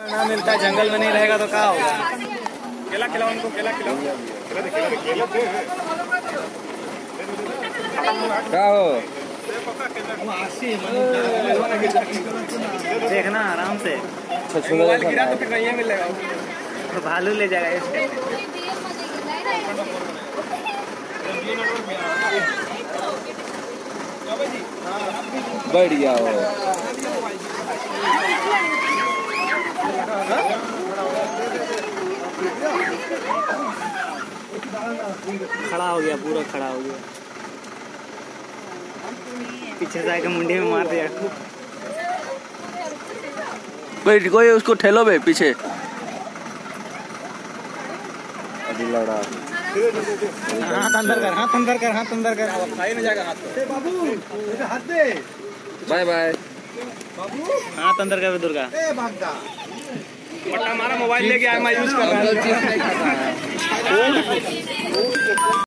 ना मिलता जंगल में नहीं रहेगा तो क्या होगा? केला खिलाओ उनको केला खिलाओ केला दे केला दे क्या हो? देखना आराम से। गिरा तो फिर नहीं मिलेगा। तो भालू ले जाएगा इससे बैठ गया हो। खड़ा हो गया पूरा खड़ा हो गया। पीछे से आके मुंडी में मार दिया। बैठ कोई उसको ठेलो बे पीछे। अभी लड़ा। हाथ अंदर कर हाथ अंदर कर हाथ अंदर कर। खाई नहीं जाएगा हाथ बाबू हाथ दे। Bye bye. बाबू। हाथ अंदर कर दुर्गा। पट्टा हमारा मोबाइल लेके आया मैं यूज़ कर रहा है।